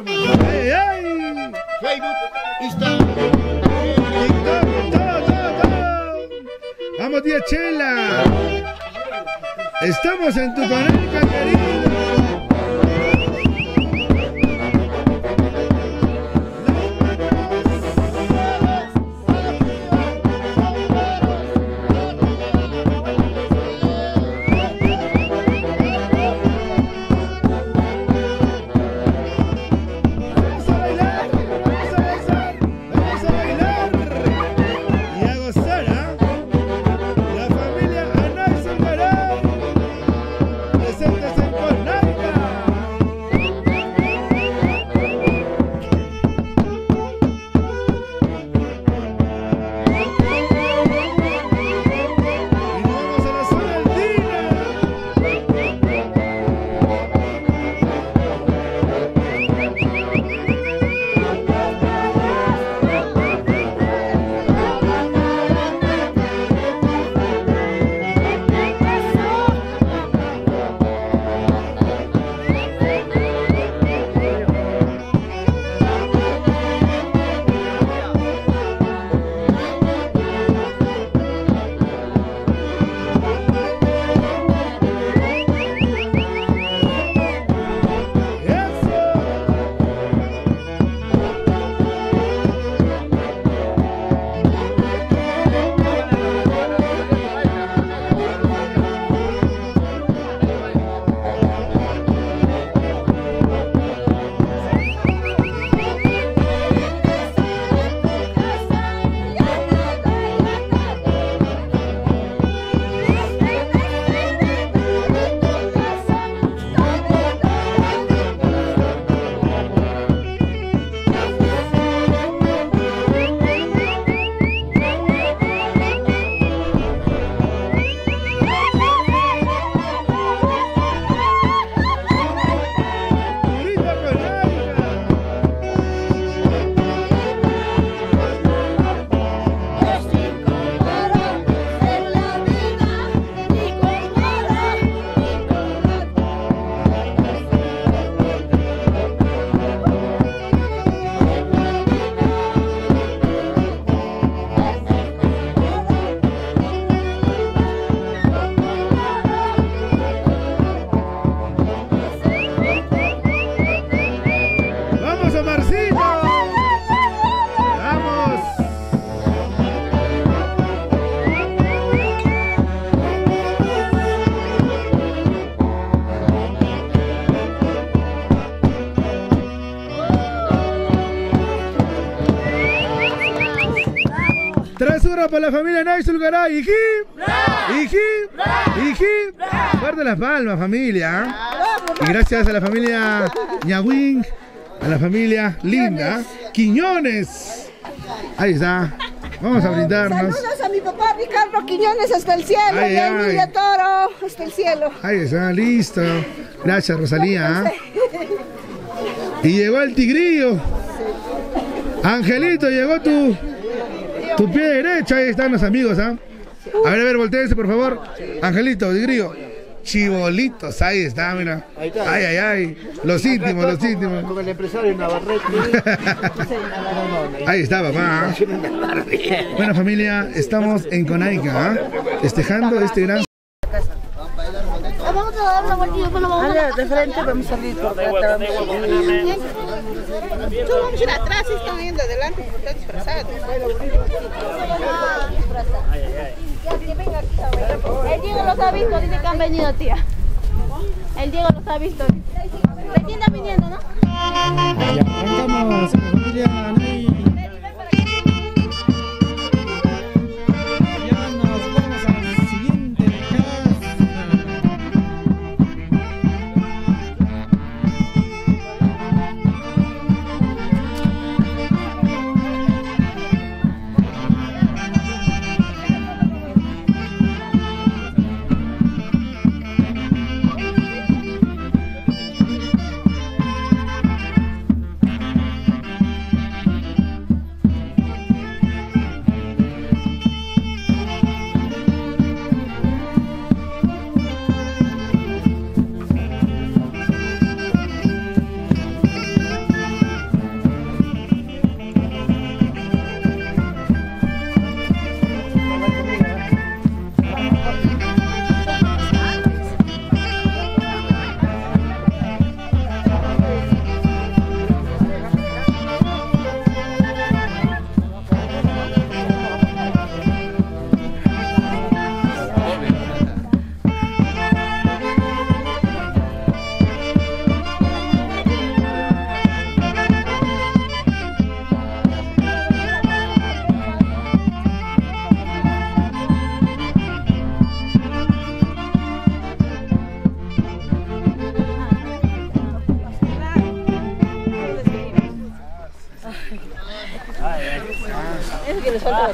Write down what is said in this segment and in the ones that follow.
plataformas. ¡Ey, ey! Facebook, Instagram. TikTok, todo, todo, todo. ¡Vamos, tía Chela! Estamos en tu canal, Caterina. Por la familia Naixul Garay. ¡Iji! ¡Iji! ¡Iji! Fuerte las palmas, familia. Y gracias a la familia Ñahuín, a la familia Linda, Quiñones. Ahí está. Vamos a brindarnos. Saludos a mi papá Ricardo Quiñones hasta el cielo, Ay, y a. Emilia Toro hasta el cielo. Ahí está, listo. Gracias, Rosalía. ¿ah? Y llegó el tigrillo. Angelito, llegó tu, tu pie derecho. Ahí están los amigos, ¿ah? A ver, a ver, volteense, por favor. Angelito, tigrillo. Chibolitos, ahí está, mira. Ahí está. Ay, ay, ay. Los íntimos, los íntimos. Con el empresario Navarrete. Ahí está, papá. Bueno, familia, estamos en Conaica, ¿ah? festejando este gran. Vamos a dar una vueltita, pues lo vamos a dar. de frente vamos a salir por atrás. Tú vamos a ir atrás, y están yendo adelante porque están disfrazados. El Diego los ha visto, dice que han venido, tía. El Diego los ha visto. Recién está viniendo, ¿no? Arrancamos, familia.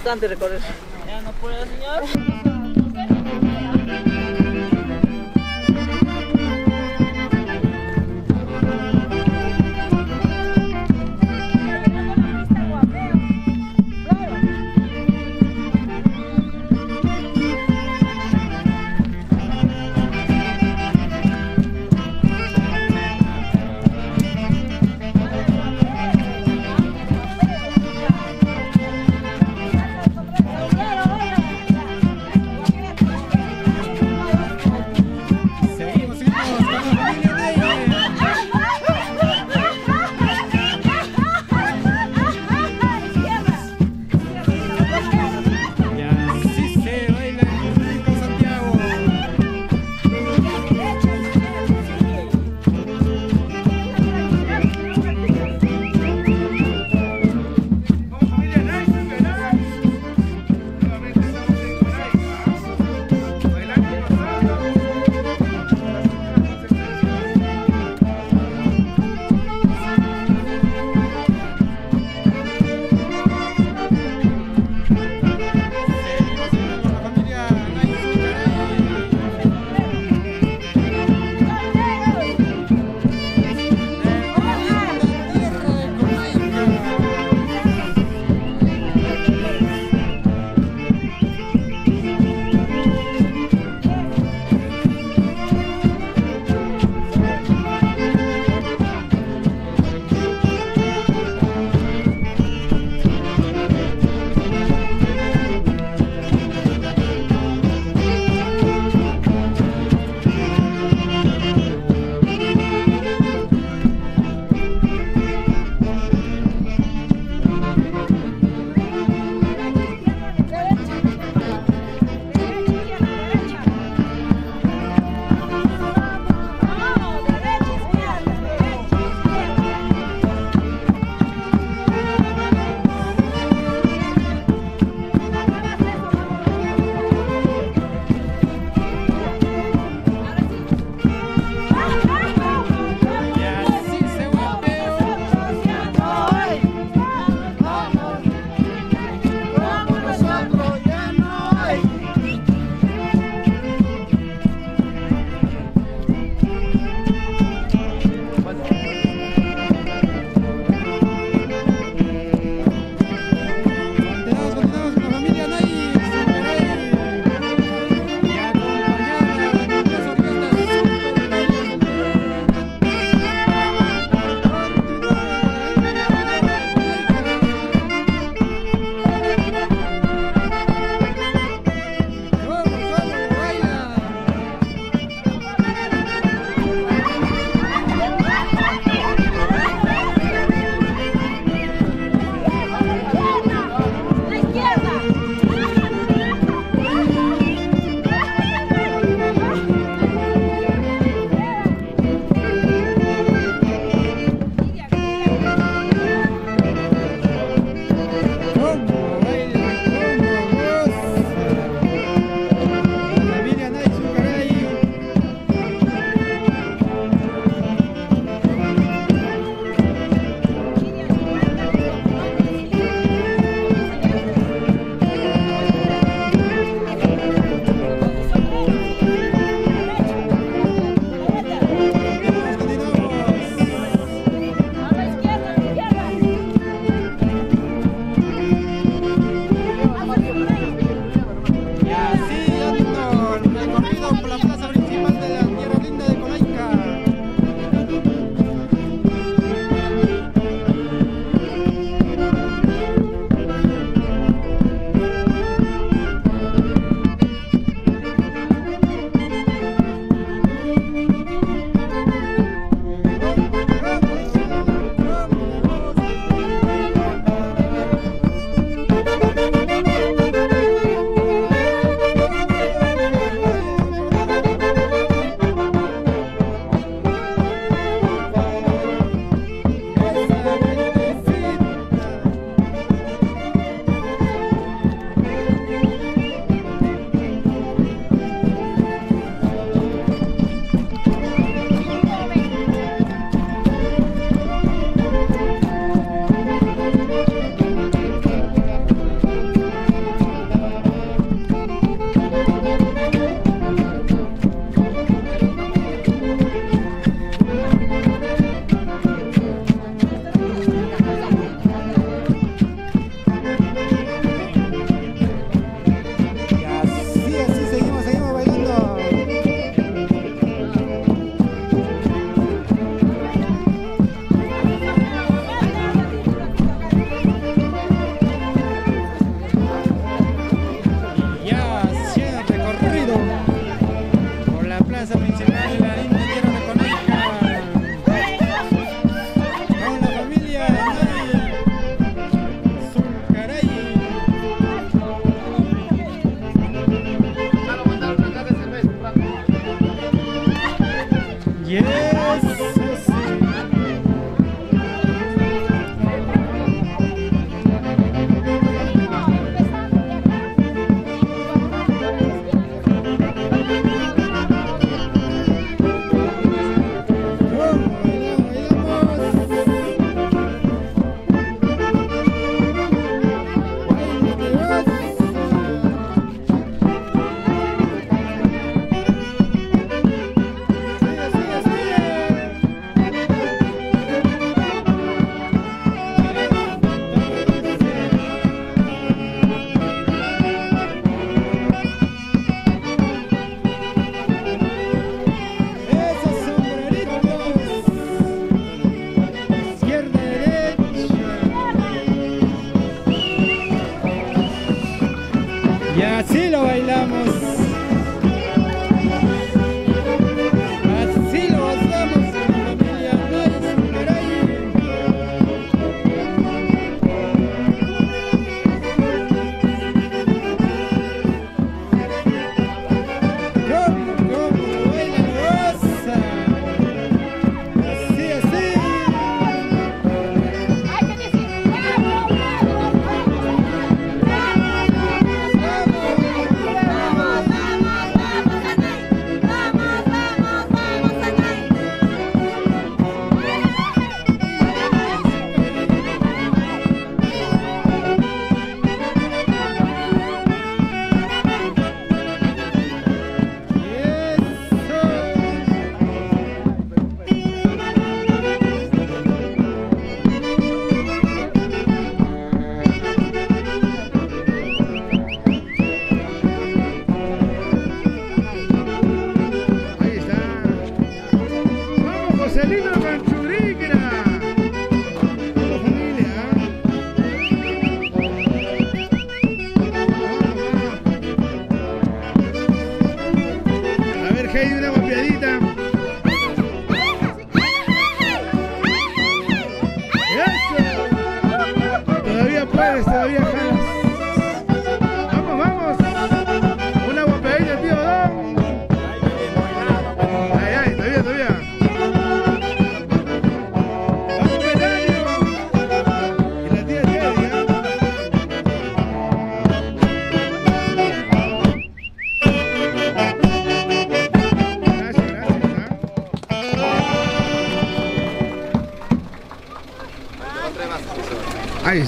Bastante recorrer.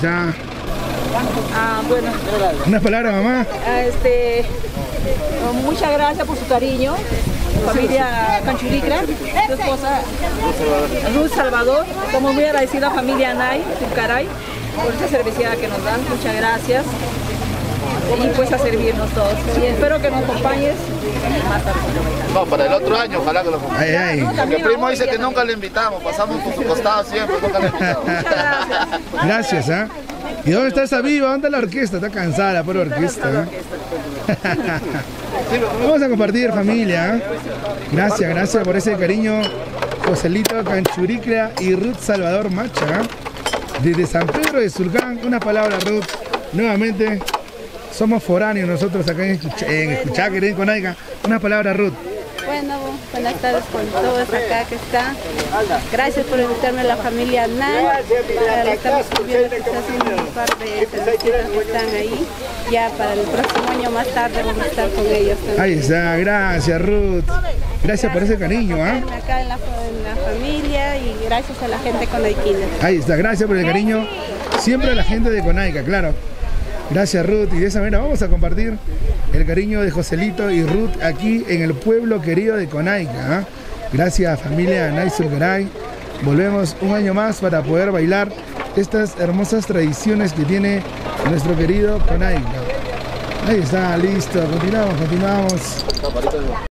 Está. Ah, bueno, Unas palabras, mamá. ah, este, muchas gracias por su cariño. Familia Canchuricra, su esposa Ruth Salvador, como muy agradecida familia Anay, Tulcaray, por esta cervecera que nos dan, muchas gracias. Y pues a servirnos todos. Y espero que nos acompañes más tarde. No, para el otro año, ojalá que lo acompañe. Ay, ay. Porque el primo dice que nunca le invitamos, pasamos por su costado siempre, nunca le invitamos. Gracias, ¿ah? ¿Y dónde está esa viva? ¿Dónde está la orquesta? Está cansada la pobre orquesta. ¿eh? Vamos a compartir familia. ¿eh? Gracias, gracias por ese cariño. Joselito Canchuricra y Ruth Salvador Macha. ¿eh? Desde San Pedro de Surcán, una palabra Ruth. Nuevamente, somos foráneos nosotros acá en, Escucha- en Escuchaque, en Conaica. Una palabra Ruth. Bueno, buenas tardes con todos acá que está. Gracias por invitarme a la familia NAN. Ahora estamos subiendo quizás un par de cervecitas que están ahí. Ya para el próximo año más tarde vamos a estar con ellos también. Ahí está, gracias Ruth. Gracias por ese cariño, ¿ah? Acá en la, en la familia y gracias a la gente con Aikina. Ahí está, gracias por el cariño. Siempre a la gente de Conaica, claro. Gracias Ruth. Y de esa manera vamos a compartir el cariño de Joselito y Ruth aquí en el pueblo querido de Conaica. ¿ah? Gracias familia Garay. Volvemos un año más para poder bailar estas hermosas tradiciones que tiene nuestro querido Conaica. Ahí está, listo. Continuamos, continuamos.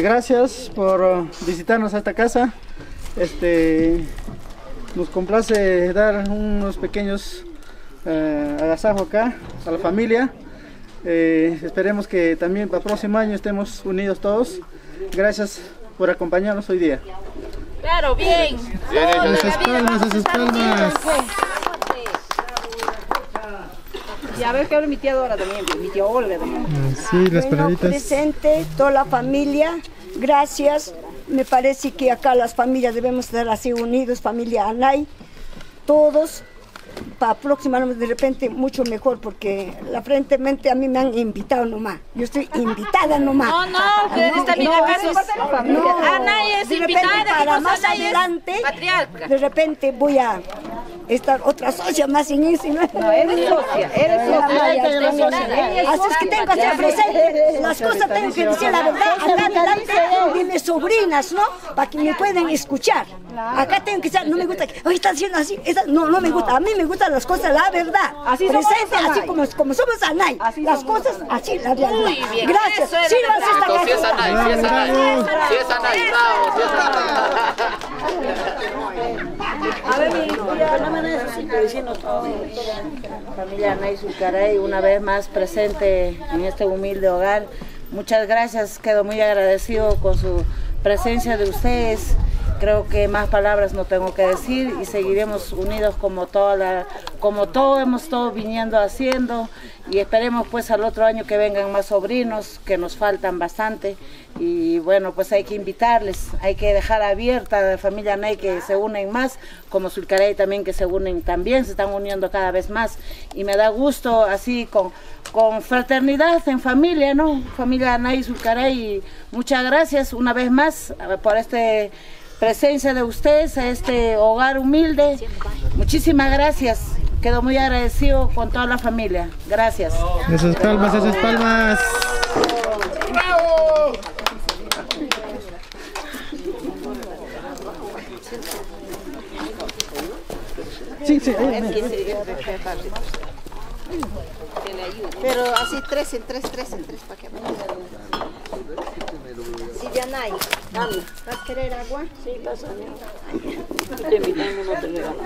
Este, gracias por uh, visitarnos a esta casa. Este, nos complace dar unos pequeños eh, agasajos acá a la familia. Eh, esperemos que también para el próximo año estemos unidos todos. Gracias por acompañarnos hoy día. Claro, bien. Esas palmas, esas palmas. Y a ver qué habla mi tía Dora también, mi tía Olga también. Sí, las Bueno, presente, toda la familia, gracias. Me parece que acá las familias debemos estar así unidos, familia Anay, todos. Para próxima de repente mucho mejor porque la frentemente a mí me han invitado nomás. Yo estoy invitada nomás. No, no, ustedes están bien acá, es parte de la familia. Ana es de repente invitada, ¿qué para más adelante, patriarca. de repente voy a estar otra socia más en eso. No, No, eres socia, eres socia. Así es que tengo que hacer presente. Las cosas tengo que decir la verdad acá delante de mis sobrinas, ¿no? Para que me puedan escuchar. Acá tengo que ser, no me gusta que, hoy están haciendo así. no, no me gusta. A mí me gustan las cosas, la verdad. Así presente, así como, como somos Anay. Así Las cosas, así, la realidad. Muy bien, Gracias. Sírvanse esta Entonces, sí es casa. Anay, sí es Anay. Sí es Anay, bravo, sí es Anay. A ver, mi des Familia Anay Zulcaray, una vez más presente en este humilde hogar. Muchas gracias, quedo muy agradecido con su presencia de ustedes. Creo que más palabras no tengo que decir y seguiremos unidos como toda la, como todo hemos estado viniendo haciendo. Y esperemos pues al otro año que vengan más sobrinos que nos faltan bastante y bueno pues hay que invitarles, hay que dejar abierta a la familia Ney que se unen más, como Zulcarey también que se unen también, se están uniendo cada vez más y me da gusto así con, con fraternidad en familia, ¿no? Familia Ney Zulcarey y muchas gracias una vez más eh, por este presencia de ustedes a este hogar humilde. Muchísimas gracias. Quedo muy agradecido con toda la familia. Gracias. Esas palmas, esas palmas. Sí, sí, ahí, Pero así tres en tres, tres en tres, para que Si ya no hay. ¿Vas a querer agua? Sí, pasa.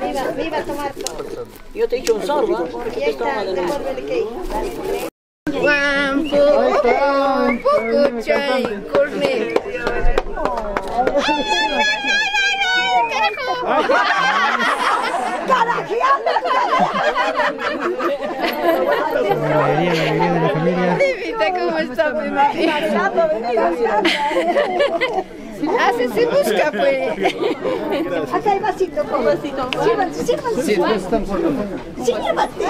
Viva, viva tomar todo. Yo te he hecho un sorbo. ¿ah? Y ahí está, devuélvele que La alegría, la alegría de la familia. ¿cómo está, Hace se busca, pues. Acá hay vasito, con vasito. Sírvanse, sírvanse. Sí, llévate.